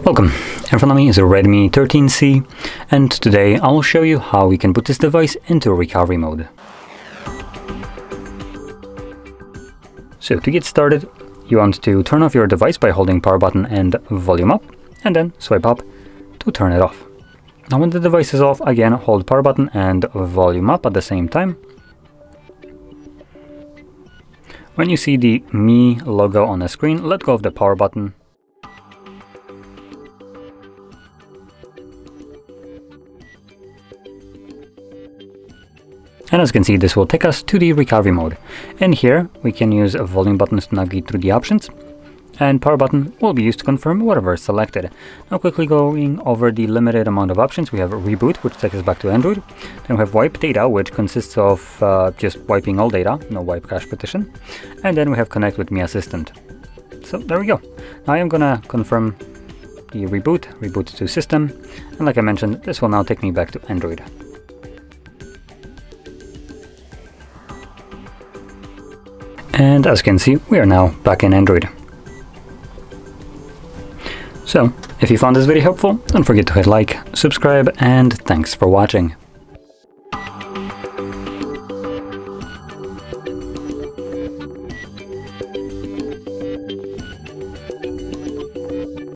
Welcome, in front of me is a Redmi 13C and today I will show you how we can put this device into recovery mode. So to get started, you want to turn off your device by holding power button and volume up and then swipe up to turn it off. Now when the device is off, again hold power button and volume up at the same time. When you see the Mi logo on the screen, let go of the power button And as you can see, this will take us to the recovery mode. And here, we can use a volume buttons to navigate through the options, and power button will be used to confirm whatever is selected. Now quickly going over the limited amount of options, we have reboot, which takes us back to Android. Then we have wipe data, which consists of uh, just wiping all data, no wipe cache partition. And then we have connect with Mi Assistant. So there we go. Now I am gonna confirm the reboot, reboot to system. And like I mentioned, this will now take me back to Android. And as you can see, we are now back in Android. So, if you found this video helpful, don't forget to hit like, subscribe, and thanks for watching.